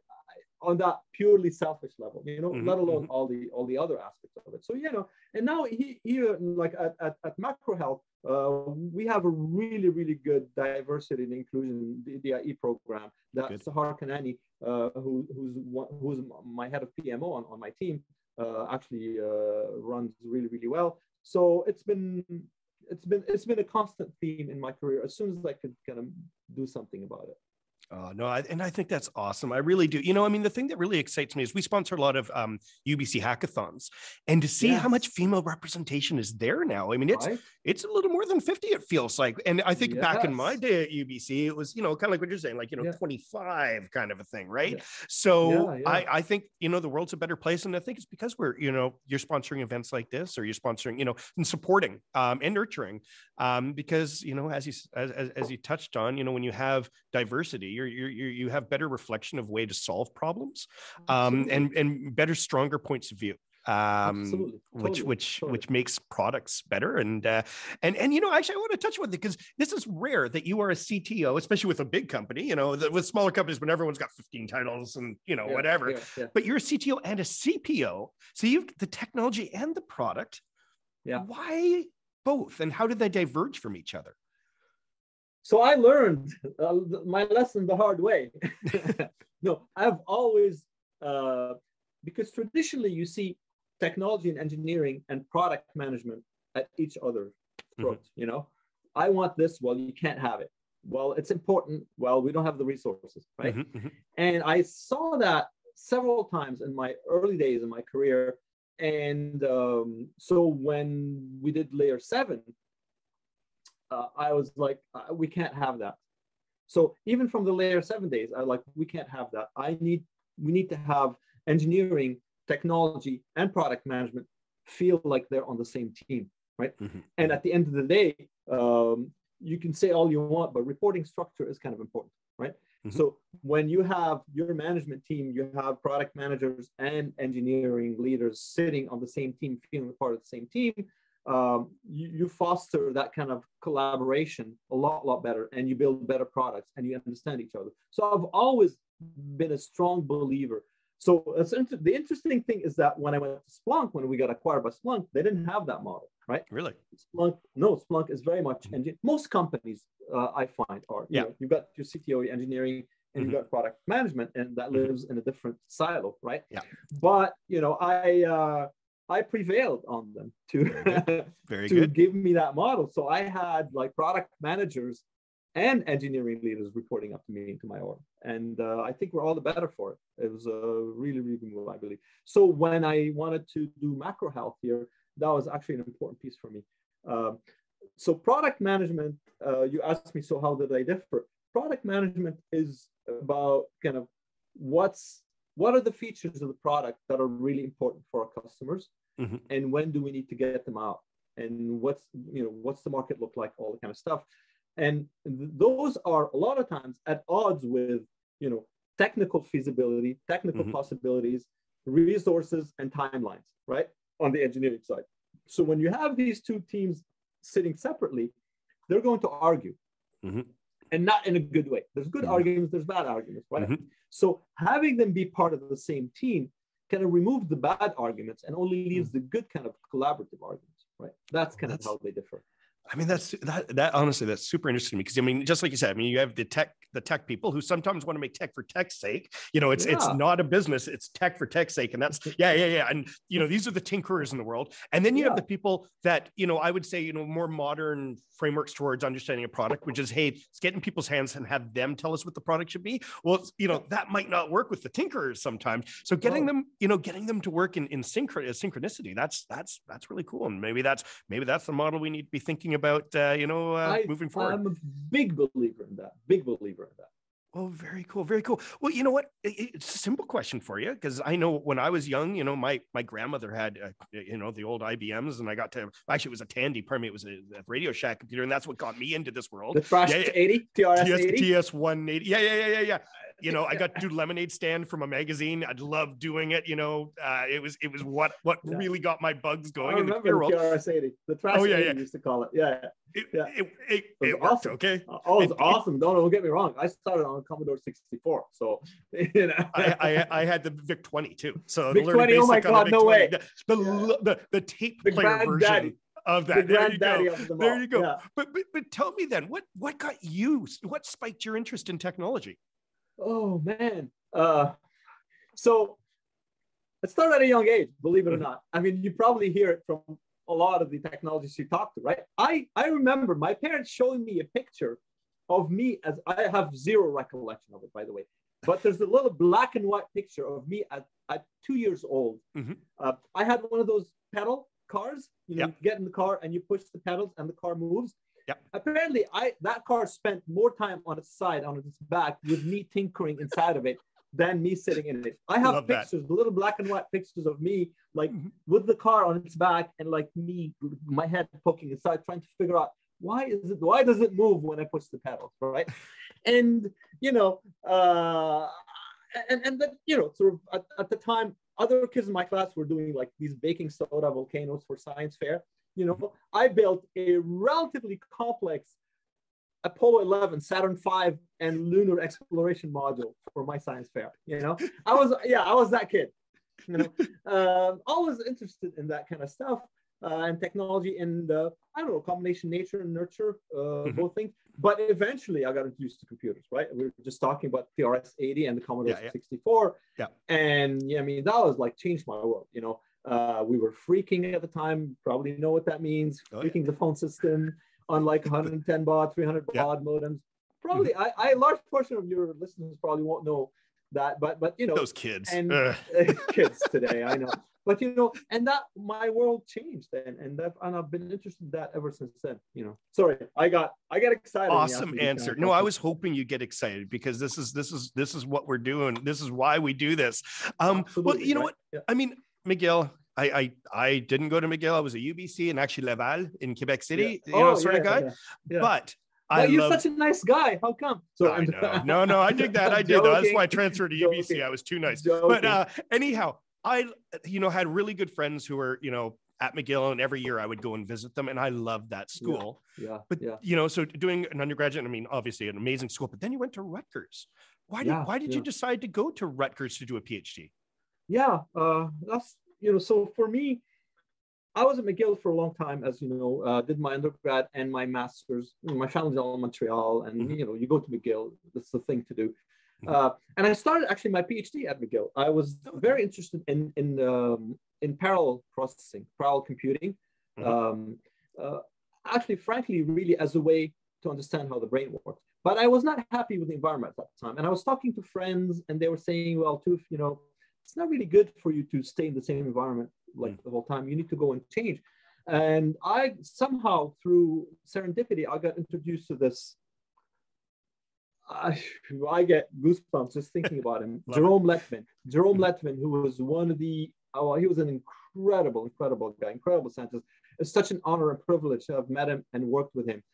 on that purely selfish level, you know, mm-hmm, let alone mm-hmm. all the all the other aspects of it. So you know, and now he, here, like at, at, at MacroHealth, uh, we have a really really good diversity and inclusion DIE program that good. Sahar Kanani, uh, who, who's who's my head of PMO on, on my team, uh, actually uh, runs really really well. So it's been it's been it's been a constant theme in my career as soon as i could kind of do something about it Oh, no, I, and I think that's awesome. I really do. You know, I mean, the thing that really excites me is we sponsor a lot of um, UBC hackathons, and to see yes. how much female representation is there now. I mean, it's right? it's a little more than fifty. It feels like, and I think yes. back in my day at UBC, it was you know kind of like what you're saying, like you know yeah. twenty five kind of a thing, right? Yeah. So yeah, I I think you know the world's a better place, and I think it's because we're you know you're sponsoring events like this, or you're sponsoring you know and supporting um, and nurturing, um, because you know as you as, as you touched on, you know when you have diversity you're, you're, you're, you have better reflection of way to solve problems um, and, and better, stronger points of view um Absolutely. which which totally. which makes products better. And uh and and you know actually i want to touch on it because this is rare that you are a cto especially with a big company you know the, with smaller companies when everyone's got 15 titles and you know yeah, whatever. yeah, yeah. but you're a cto and a cpo so you've the technology and the product yeah. why both? And how did they diverge from each other so I learned uh, my lesson the hard way. no, I've always, uh, because traditionally you see technology and engineering and product management at each other's throat. Mm-hmm. You know, I want this. Well, you can't have it. Well, it's important. Well, we don't have the resources, right? Mm-hmm, mm-hmm. And I saw that several times in my early days in my career. And um, so when we did layer seven, uh, I was like, uh, we can't have that. So even from the layer seven days, I like, we can't have that. I need, we need to have engineering, technology, and product management feel like they're on the same team, right? Mm-hmm. And at the end of the day, um, you can say all you want, but reporting structure is kind of important, right? Mm-hmm. So when you have your management team, you have product managers and engineering leaders sitting on the same team, feeling part of the same team, um, you, you, foster that kind of collaboration a lot, lot better, and you build better products and you understand each other. So I've always been a strong believer. So inter- the interesting thing is that when I went to Splunk, when we got acquired by Splunk, they didn't have that model, right? Really? Splunk, no, Splunk is very much mm-hmm. engine. Most companies uh, I find are, yeah. You know, you've got your CTO engineering and mm-hmm. you've got product management, and that mm-hmm. lives in a different silo, right? Yeah. But you know, I uh, I prevailed on them to, Very to good. give me that model. So I had like product managers and engineering leaders reporting up to me into my org. And uh, I think we're all the better for it. It was a really, really good move, I believe. So when I wanted to do MacroHealth here, that was actually an important piece for me. Um, so product management, uh, you asked me, so how did I differ? Product management is about kind of what's what are the features of the product that are really important for our customers? Mm-hmm. and when do we need to get them out? And what's you know what's the market look like? All the kind of stuff. And th- those are a lot of times at odds with you know technical feasibility technical mm-hmm. possibilities resources and timelines right? On the engineering side. So when you have these two teams sitting separately they're going to argue. Mm-hmm and not in a good way. There's good mm-hmm. arguments, there's bad arguments, right? Mm-hmm. So having them be part of the same team kind of remove the bad arguments and only leaves mm-hmm. the good kind of collaborative arguments, right? That's kind That's, of how they differ. I mean, that's that that honestly, that's super interesting to me because I mean, just like you said, I mean, you have the tech, the tech people who sometimes want to make tech for tech's sake. You know, it's yeah. it's not a business, it's tech for tech's sake. And that's yeah, yeah, yeah. And you know, these are the tinkerers in the world. And then you yeah. have the people that, you know, I would say, you know, more modern frameworks towards understanding a product, which is, hey, it's get in people's hands and have them tell us what the product should be. Well, you know, that might not work with the tinkerers sometimes. So getting oh. them, you know, getting them to work in, in synchro- synchronicity, that's that's that's really cool. And maybe that's maybe that's the model we need to be thinking about, uh, you know, uh, I, moving forward. I'm a big believer in that. Big believer in that. Oh, very cool, very cool. Well, you know what? It's a simple question for you because I know when I was young, you know, my my grandmother had, uh, you know, the old IBMs, and I got to actually it was a Tandy. Pardon me, it was a, a Radio Shack computer, and that's what got me into this world. The Trash yeah, 80, TRS TS, 80, TS 180. Yeah, yeah, yeah, yeah, yeah you know, I got to do lemonade stand from a magazine. I'd love doing it. You know, uh, it was it was what what yeah. really got my bugs going. I remember in the, the TRS-80, the trash oh, yeah, yeah. used to call it. Yeah, it, yeah. It, it, it, it awesome. okay. Oh, it's awesome. Don't don't get me wrong. I started on Commodore 64, so you know. I, I, I had the VIC 20 too. So VIC 20. Oh my god, no 20. way. The the, yeah. the, the tape the player version of that. The there you go. there you go. Yeah. But, but but tell me then, what what got you? What spiked your interest in technology? Oh man. Uh, so it started at a young age, believe it or not. I mean, you probably hear it from a lot of the technologists you talk to, right? I, I remember my parents showing me a picture of me as I have zero recollection of it, by the way. But there's a little black and white picture of me at, at two years old. Mhm. Uh, I had one of those pedal cars. You know, Yep. you get in the car and you push the pedals and the car moves. Yep. Apparently, I that car spent more time on its side, on its back, with me tinkering inside of it than me sitting in it. I have Love that. pictures, little black and white pictures of me, like Mhm. with the car on its back and like me, my head poking inside, trying to figure out why is it, why does it move when I push the pedals, right? and you know, uh, and and then you know, sort of at, at the time, other kids in my class were doing like these baking soda volcanoes for science fair. You know, I built a relatively complex Apollo 11, Saturn V, and lunar exploration module for my science fair. You know, I was yeah, I was that kid. You know, um, always interested in that kind of stuff uh, and technology and uh, I don't know, combination nature and nurture, uh, Mhm. both things. But eventually, I got introduced to computers. Right, we were just talking about TRS 80 and the Commodore Yeah, yeah. 64. Yeah. and yeah, I mean that was like changed my world. You know, uh, we were freaking at the time. Probably know what that means. Oh, yeah. freaking the phone system on like 110 baud, 300 Yeah. baud modems. Probably, I, I, a large portion of your listeners probably won't know that, but but you know, Those kids. and kids today, I know. But you know, and that my world changed then, and that and I've been interested in that ever since then. You know, sorry, I got I got excited. when you asked awesome me these kind answer no i was hoping you get excited because this is this is this is what we're doing this is why we do this um well Absolutely, you know right? what Yeah. i mean mcgill I, I I didn't go to McGill. I was a UBC and actually Laval in Quebec City, Yeah. you know, Oh, sort of guy. yeah, yeah. But I you're love. such a nice guy. How come? So I know. No, no, I dig that. I did. That's why I transferred to UBC. Joking. I was too nice. Joking. But uh, anyhow, I you know had really good friends who were you know at McGill, and every year I would go and visit them, and I loved that school. yeah, But yeah. you know, so doing an undergraduate, I mean, obviously an amazing school, but then you went to Rutgers. Why did Yeah, why did you decide to go to Rutgers to do a PhD? Yeah uh that's you know so for me i was at mcgill for a long time as you know uh, did my undergrad and my master's my family's all in montreal and Mhm. you know you go to mcgill that's the thing to do Mhm. uh, and i started actually my phd at mcgill i was very interested in in um, in parallel processing parallel computing Mhm. um, uh, actually frankly really as a way to understand how the brain works but i was not happy with the environment at that time and i was talking to friends and they were saying well too you know it's not really good for you to stay in the same environment like the whole time. You need to go and change. And I somehow, through serendipity, I got introduced to this. I, I get goosebumps just thinking about him. Jerome Lettvin. Jerome Mhm. Lettvin, who was one of the, oh, he was an incredible, incredible guy, incredible scientist. It's such an honor and privilege to have met him and worked with him.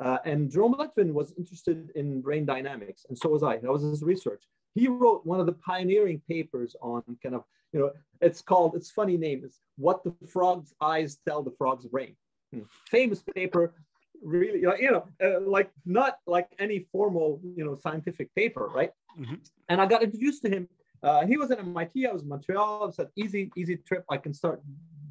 Uh, and Jerome Lettvin was interested in brain dynamics, and so was I. That was his research. He wrote one of the pioneering papers on kind of, you know, it's called, it's funny name, it's What the Frog's Eyes Tell the Frog's Brain. Hmm. Famous paper, really, you know, uh, like not like any formal, you know, scientific paper, right? Mhm. And I got introduced to him. Uh, he was at MIT, I was in Montreal. I said, easy, easy trip. I can start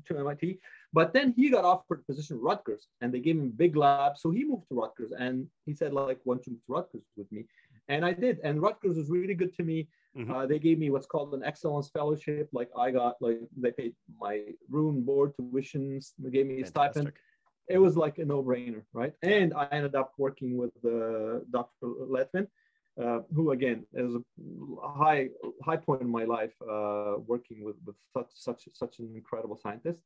to MIT. But then he got offered a position at Rutgers and they gave him a big lab. So he moved to Rutgers and he said, like, why don't you move to Rutgers with me? And I did. And Rutgers was really good to me. Mhm. Uh, they gave me what's called an excellence fellowship. Like I got, like they paid my room, board, tuitions. They gave me a stipend. It was like a no-brainer, right? And I ended up working with uh, Dr. Lettvin, uh, who again is a high high point in my life, uh, working with with such such such an incredible scientist.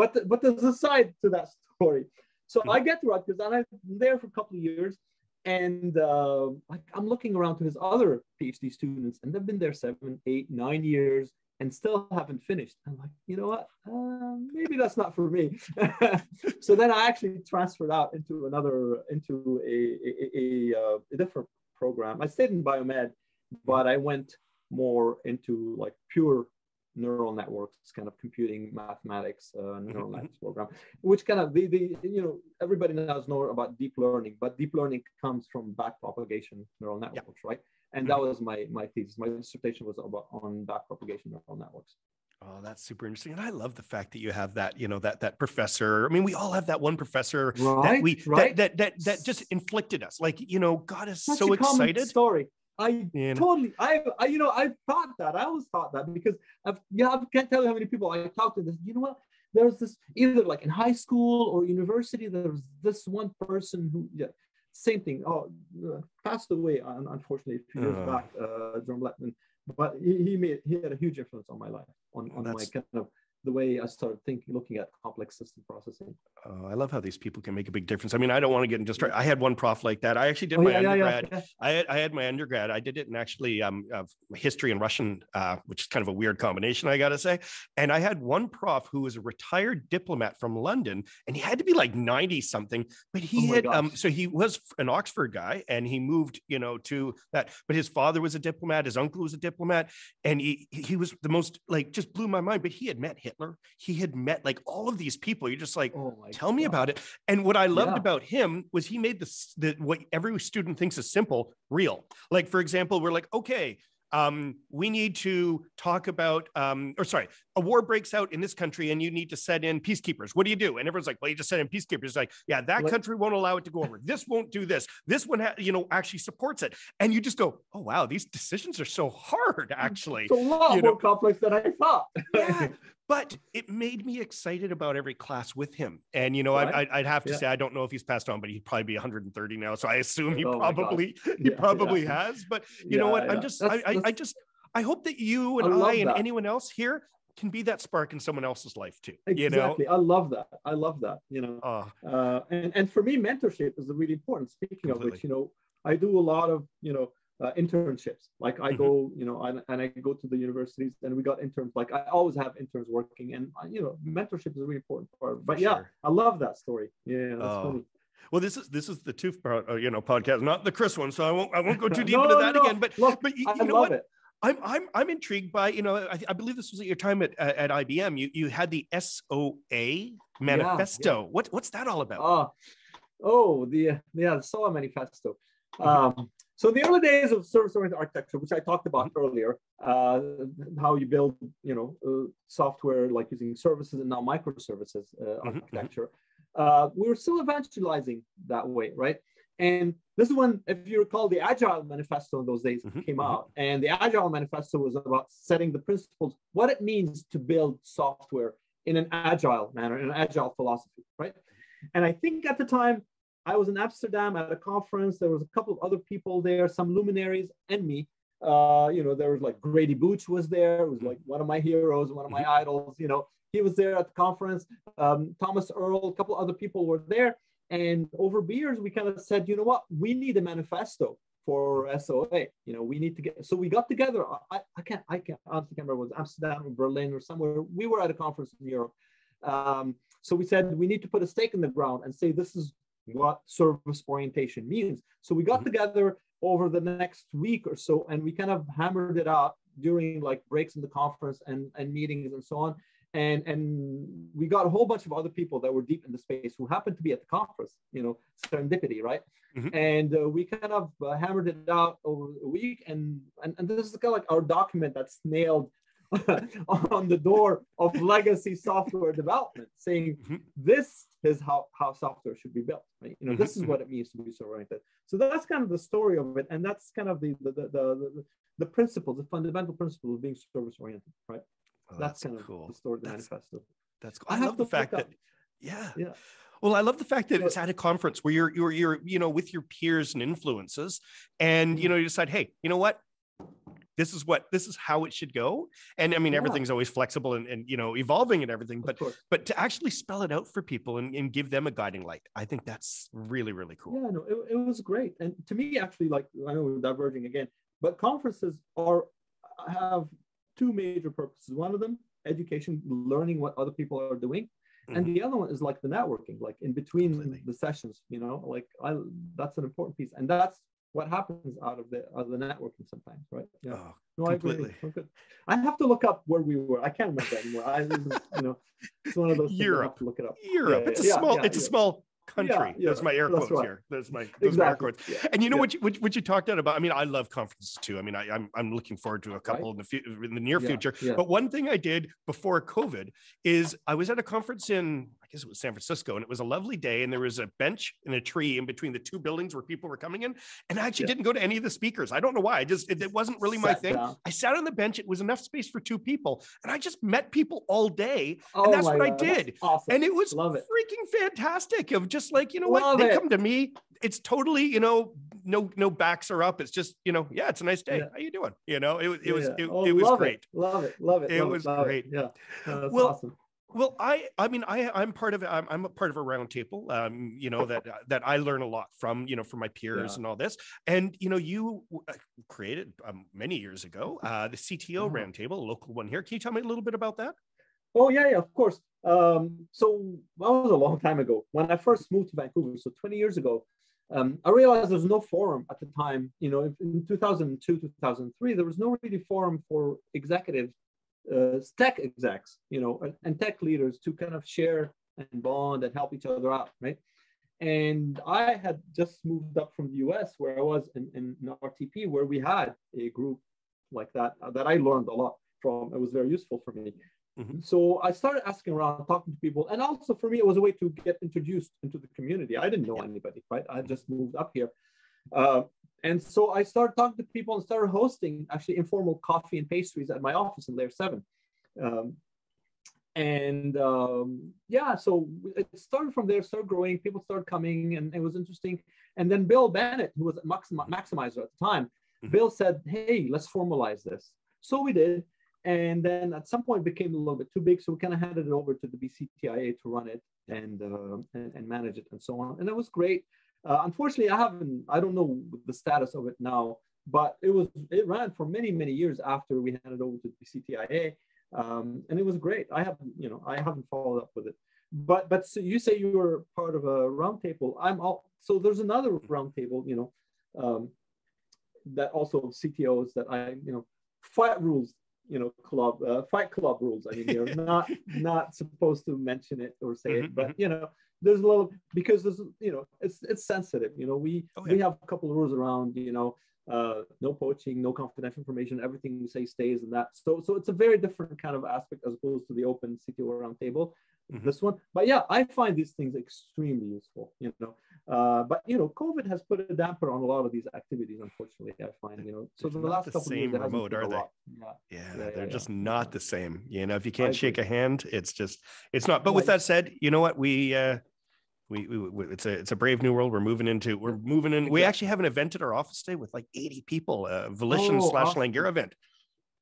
But but there's a side to that story. So I get to Rutgers and I'm there for a couple of years, and uh, like I'm looking around to his other PhD students, and they've been there seven, eight, nine years, and still haven't finished. I'm like, you know what? Uh, maybe that's not for me. so then I actually transferred out into another, into a a, a, a, a different program. I stayed in biomed, but I went more into like pure neural networks, kind of computing mathematics, uh, mm-hmm, neural mm-hmm. networks program, which kind of the, the you know everybody knows know about deep learning, but deep learning comes from back propagation neural networks, right? And that mm-hmm. was my my thesis. My dissertation was about on back propagation neural networks. Oh, that's super interesting. And I love the fact that you have that, you know, that that professor. I mean, we all have that one professor that we right. that, that that that just inflicted us. Like, you know, got us Such so excited. Story. I know? totally, I, I, you know, I thought that. I always thought that because I've, yeah, I can't tell you how many people I talked to. This, you know what? There's this either like in high school or university. There was this one person who, yeah, same thing. Oh, uh, passed away unfortunately a few years uh. back, uh, John Blackman. But he, he made he had a huge influence on my life, on, on my kind of the way I started thinking, looking at complex system processing. Uh, I love how these people can make a big difference. I mean, I don't want to get into straight. I had one prof like that. I actually did oh, my yeah, undergrad. Yeah, yeah, I had I had my undergrad. I did it in actually um, history and Russian, uh, which is kind of a weird combination, I got to say. And I had one prof who was a retired diplomat from London, and he had to be like ninety something, but he oh had um, so he was an Oxford guy, and he moved, you know, to that. But his father was a diplomat, his uncle was a diplomat, and he he was the most like just blew my mind. But he had met Hitler Hitler. He had met like all of these people. You're just like, oh tell God. me about it. And what I loved yeah. about him was he made this the what every student thinks is simple real. Like for example, we're like, okay, um, we need to talk about, um, or sorry, a war breaks out in this country and you need to set in peacekeepers. What do you do? And everyone's like, well, you just set in peacekeepers. It's like, yeah, that country won't allow it to go over. This won't do this. This one, ha- you know, actually supports it. And you just go, oh, wow, these decisions are so hard, actually. It's a lot you more know? complex than I thought. yeah, but it made me excited about every class with him. And you know, right. I, would have to yeah. say I don't know if he's passed on, but he'd probably be 130 now. So I assume he oh probably he yeah, probably yeah. has. But you know what? I'm just that's, I, that's... I, just I hope that you and I, I and anyone else here can be that spark in someone else's life too. Exactly. You know? I love that. I love that. You know, uh, uh, and and for me, mentorship is really important. Speaking completely. of which, you know, I do a lot of you know uh, internships. Like I mm-hmm. go, you know, and, and I go to the universities and we got interns. Like I always have interns working, and uh, you know, mentorship is a really important part. But For yeah, sure. I love that story. Yeah, that's oh. funny. Well, this is this is the tooth, uh, you know, podcast, not the Chris one. So I won't I won't go too deep no, into that no. again. But Look, but you, you know what? It. I'm I'm I'm intrigued by you know I, I, believe this was at your time at at IBM. You you had the SOA manifesto. Yeah, yeah. What what's that all about? Uh, oh, the yeah the SOA manifesto. Mm-hmm. Um, so in the early days of service-oriented architecture, which I talked about mm-hmm. earlier, uh, how you build, you know, uh, software like using services and now microservices uh, mm-hmm. architecture, uh, we were still evangelizing that way, right? And this is when, if you recall, the Agile Manifesto in those days mm-hmm. came mm-hmm. out, and the Agile Manifesto was about setting the principles, what it means to build software in an agile manner, in an agile philosophy, right? And I think at the time I was in Amsterdam at a conference. There was a couple of other people there, some luminaries and me. Uh, you know, there was like Grady Booch was there. It was like one of my heroes, one of my mm-hmm. idols. You know, he was there at the conference. Um, Thomas Erl, a couple other people were there. And over beers, we kind of said, you know what, we need a manifesto for SOA. You know, we need to get. So we got together. I, I can't, I can't, I honestly can't remember. It was Amsterdam or Berlin or somewhere. We were at a conference in Europe. Um, so we said we need to put a stake in the ground and say this is what service orientation means. So we got mm-hmm. together over the next week or so, and we kind of hammered it out during like breaks in the conference and, and meetings and so on. And, and we got a whole bunch of other people that were deep in the space who happened to be at the conference, you know, serendipity, right? Mm-hmm. And uh, we kind of uh, hammered it out over a week. And, and, and this is kind of like our document that's nailed on the door of legacy software development saying mm-hmm. this is how, how software should be built right you know mm-hmm. this is what it means to be so oriented so that's kind of the story of it and that's kind of the the the, the, the principle the fundamental principle of being service oriented right oh, that's, that's, kind of cool. the story of the that's, manifesto. that's cool. i, I love the fact that yeah. Yeah. Well, I love the fact that it's at a conference where you're you're you're you know with your peers and influences, and you know you decide, hey, you know what, this is what this is how it should go. And i mean yeah. everything's always flexible and, and you know evolving and everything but but to actually spell it out for people and, and give them a guiding light i think that's really really cool. Yeah no it, it was great. And to me actually like i know we're diverging again but conferences are have two major purposes one of them education learning what other people are doing mm-hmm. and the other one is like the networking like in between Completely. the sessions you know like i that's an important piece and that's what happens out of the out of the networking sometimes, right? Yeah. Oh, no, completely. I agree. I have to look up where we were. I can't remember anymore. I, you know, it's one of those. Europe. look it up. Europe. Yeah, it's yeah, a small. it's a small country. Yeah, yeah, That's my air quotes right. here. That's my those exactly. air quotes. Yeah, and you know what, you, what, what you talked about? I mean, I love conferences too. I mean, I, am I'm, I'm looking forward to a couple right. in the fu- in the near future. But one thing I did before COVID is I was at a conference in guess it was San Francisco, and it was a lovely day, and there was a bench and a tree in between the two buildings where people were coming in. And I actually yeah. didn't go to any of the speakers. I don't know why. I just it, it wasn't really sat my thing. Down. I sat on the bench. It was enough space for two people, and I just met people all day, oh and that's what God. I did. Awesome. And it was Love it. freaking fantastic. Of just like you know Love what they it. come to me. It's totally you know no no backs are up. It's just you know yeah, it's a nice day. Yeah. How you doing? You know it, it yeah. was it, oh, it was great. It. Love it. Love it. It love was great. Yeah. No, well, awesome. Well, I, I mean, I, I'm part of, I'm, I'm a part of a roundtable, um, you know, that, that I learn a lot from, you know, from my peers yeah. and all this. And, you know, you uh, created um, many years ago, uh, the CTO mm-hmm. roundtable, a local one here. Can you tell me a little bit about that? Oh yeah, yeah, of course. Um, so that was a long time ago when I first moved to Vancouver. So 20 years ago, um, I realized there was no forum at the time. You know, in 2002, 2003, there was no really forum for executives uh, tech execs, you know, and, and, tech leaders to kind of share and bond and help each other out, right? And I had just moved up from the US where I was in, in, in RTP, where we had a group like that uh, that I learned a lot from. It was very useful for me. Mm-hmm. So I started asking around, talking to people, and also for me, it was a way to get introduced into the community. I didn't know anybody, right? I just moved up here. Uh, and so I started talking to people and started hosting actually informal coffee and pastries at my office in Layer 7. Um, and um, yeah, so it started from there, started growing, people started coming, and it was interesting. And then Bill Bennett, who was Maxim- Maximizer at the time, mm-hmm. Bill said, hey, let's formalize this. So we did. And then at some point it became a little bit too big. So we kind of handed it over to the BCTIA to run it and, uh, and, and manage it and so on. And that was great. Uh, unfortunately, I haven't, I don't know the status of it now, but it was, it ran for many, many years after we handed over to the CTIA. Um, and it was great. I haven't, you know, I haven't followed up with it. But, but so you say you were part of a roundtable. I'm all, so there's another roundtable, you know, um, that also CTOs that I, you know, fight rules, you know, club, uh, fight club rules. I mean, you're not, not supposed to mention it or say mm-hmm, it, but, mm-hmm. you know, there's a little because there's you know it's it's sensitive you know we oh, yeah. we have a couple of rules around you know uh, no poaching no confidential information everything we say stays and that. So so it's a very different kind of aspect as opposed to the open CTO roundtable mm-hmm. this one. But yeah i find these things extremely useful you know uh, but you know covid has put a damper on a lot of these activities unfortunately i find you know. So the last the couple same years, remote are they? yeah. Yeah, yeah, they're just not the same you know if you can't shake a hand it's just it's not but with that said you know what we uh we, we, it's a it's a brave new world. We're moving into we're moving in. We actually have an event at our office today with like 80 people, a volition oh, slash awesome. Event.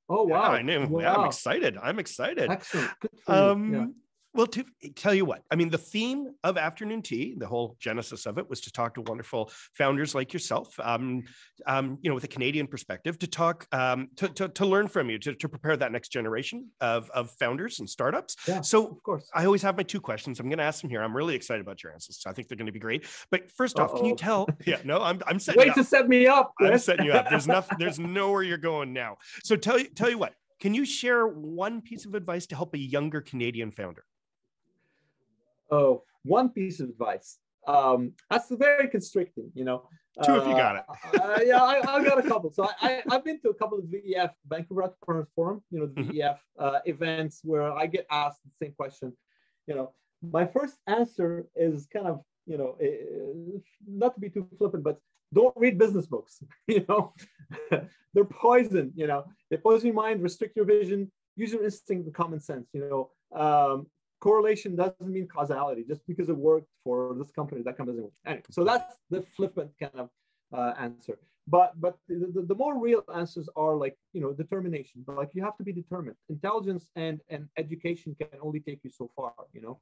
Oh wow! Yeah, I know. Wow. Yeah, I'm excited. I'm excited. Excellent. Um, yeah. Well, to tell you what, I mean, the theme of afternoon tea, the whole genesis of it was to talk to wonderful founders like yourself, um, um, you know, with a Canadian perspective, to talk, um, to, to, to, learn from you, to, to prepare that next generation of, of founders and startups. Yeah, so, of course, I always have my two questions. I'm going to ask them here. I'm really excited about your answers. So I think they're going to be great. But 1st off, can you tell? Yeah, no, I'm, I'm setting. Wait to set me up. I'm setting you up. There's nothing. There's nowhere you're going now. So tell you, tell you what. Can you share one piece of advice to help a younger Canadian founder? Oh, one piece of advice. Um, that's very constricting, you know. Two uh, if you got it. uh, yeah, I, I, got a couple. So I, I, have been to a couple of VEF, Vancouver Entrepreneurs Forum, you know, the mm-hmm. VEF uh, events where I get asked the same question. You know, my first answer is kind of, you know, uh, not to be too flippant, but don't read business books. you know, they're poison. You know, they poison your mind, restrict your vision, use your instinct and common sense. You know, um, correlation doesn't mean causality. Just because it worked for this company, that company doesn't work. Anyway, so that's the flippant kind of uh, answer. But but the, the, more real answers are like you know determination. But like you have to be determined. Intelligence and and education can only take you so far. You know,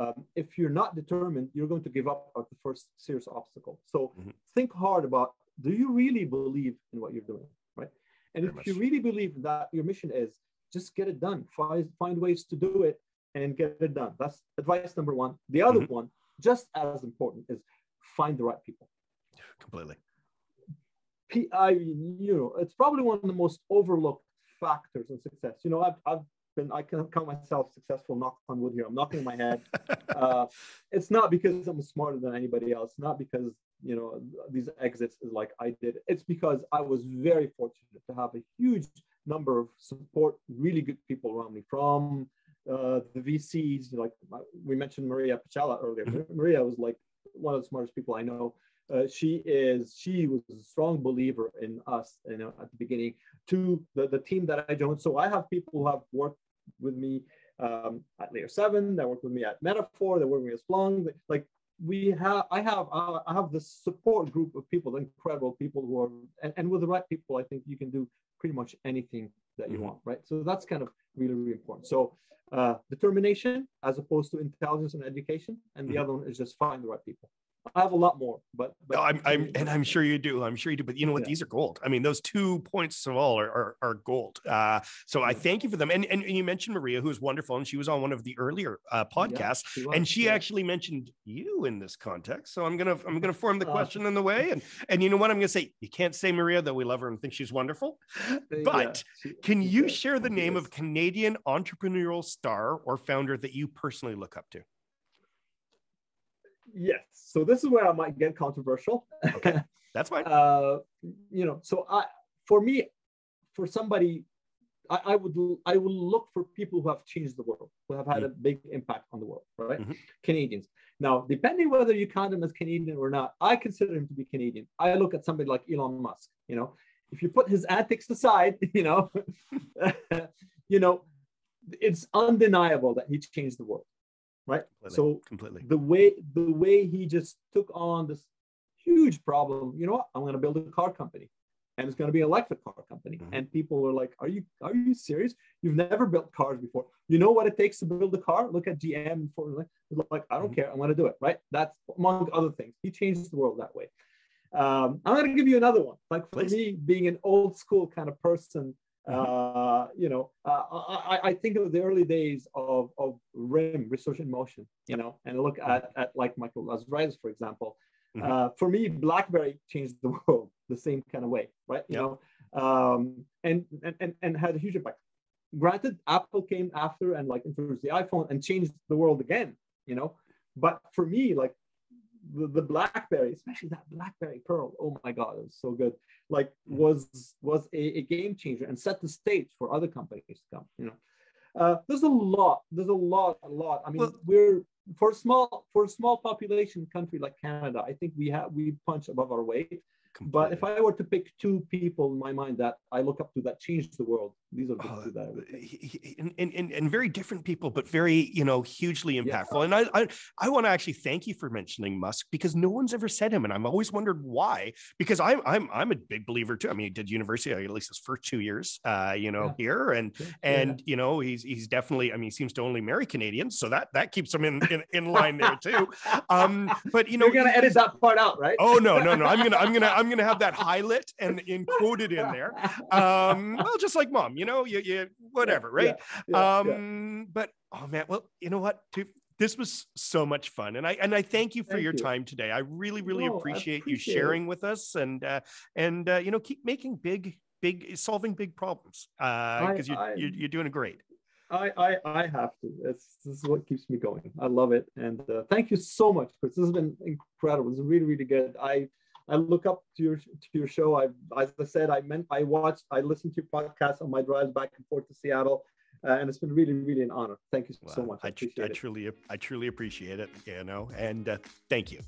um, if you're not determined, you're going to give up at the first serious obstacle. So mm-hmm. think hard about: Do you really believe in what you're doing, right? And Very if much. you really believe that your mission is, just get it done. Find find ways to do it and get it done. That's advice number one. The other mm-hmm. one, just as important, is find the right people. Completely. P- I, you know, it's probably one of the most overlooked factors in success. You know, I've, I've been, I can count myself successful, knock on wood here. I'm knocking my head. uh, it's not because I'm smarter than anybody else, not because, you know, these exits is like I did. It's because I was very fortunate to have a huge number of support, really good people around me from uh, the VCs, like we mentioned Maria Pacella earlier. Mm-hmm. Maria was like one of the smartest people I know. Uh, she is she was a strong believer in us you know at the beginning to the, the team that i joined so i have people who have worked with me um, at layer seven that worked with me at Metafor that worked with me at splunk like we have i have uh, i have this support group of people incredible people who are and, and with the right people i think you can do pretty much anything that you mm-hmm. want right so that's kind of really really important so uh, determination as opposed to intelligence and education and the mm-hmm. other one is just find the right people I have a lot more, but, but no, I'm, I'm, and I'm sure you do. I'm sure you do. But you know what? Yeah. These are gold. I mean, those two points of all are are, are gold. Uh, so I thank you for them. And, and you mentioned Maria, who is wonderful, and she was on one of the earlier uh, podcasts, yeah, she and she yeah. actually mentioned you in this context. So I'm gonna I'm gonna form the uh, question in the way, and and you know what? I'm gonna say you can't say Maria, though we love her and think she's wonderful. But she, can you share the name of Canadian entrepreneurial star or founder that you personally look up to? Yes. So this is where I might get controversial. Okay, that's fine. uh, you know, so I, for me, for somebody, I, I, would I will look for people who have changed the world, who have had mm-hmm. a big impact on the world, right? Mm-hmm. Canadians. Now, depending whether you count him as Canadian or not, I consider him to be Canadian. I look at somebody like Elon Musk. You know, if you put his antics aside, you know, you know, it's undeniable that he changed the world right? Completely. so completely. the way the way he just took on this huge problem you know what? I'm going to build a car company and it's going to be an electric car company. Mm-hmm. and people are like are you are you serious? You've never built cars before. You know what it takes to build a car? Look at gm ford like i don't mm-hmm. care. I'm going to do it right? That's among other things. He changed the world that way. Um, i'm going to give you another one. Like for Please. me being an old school kind of person uh, you know, uh, I, I, think of the early days of, of RIM, research in motion, you know, and look at, at like Michael Lazaridis, for example. Mm-hmm. Uh, for me, BlackBerry changed the world the same kind of way, right? You yep. know, um, and, and, and had a huge impact. Granted, Apple came after and like introduced the iPhone and changed the world again, you know. But for me, like the, the blackberry especially that blackberry pearl. Oh my god it was so good. Like mm-hmm. was was a, a game changer and set the stage for other companies to come you know. Uh, there's a lot there's a lot a lot. I mean well, we're for a small for a small population country like canada i think we have we punch above our weight. Completely. But if I were to pick two people in my mind that I look up to that changed the world, these are the two that I would and, and, and, very different people, but very, you know, hugely impactful. Yeah. And I, I, I want to actually thank you for mentioning Musk because no one's ever said him. And I've always wondered why, because I'm, I'm, I'm a big believer too. I mean, he did university, at least his first two years, uh, you know, yeah. here. And, yeah. and, you know, he's, he's definitely, I mean, he seems to only marry Canadians. So that, that keeps him in, in, in line there too. Um, but you know, you're going to edit that part out, right? Oh no, no, no. I'm going to, I'm going to, I'm going to have that highlight and included in there. Um, well, just like mom, you know, you, you whatever, right? Yeah, yeah, um, yeah. but oh man, well, you know what? this was so much fun, and I and I thank you for thank your you. time today. I really, really no, appreciate, appreciate, you sharing it. with us, and uh, and uh, you know, keep making big, big, solving big problems because uh, you, you're, you're doing great. I, I, I have to. It's, this is what keeps me going. I love it. And uh, thank you so much, Chris. This has been incredible. Is really, really good. I I look up to your to your show. I, as I said, I meant I watched, I listened to your podcast on my drives back and forth to Seattle, uh, and it's been really, really an honor. Thank you so much. I, I, tr- I truly, I truly appreciate it. You know, and uh, thank you.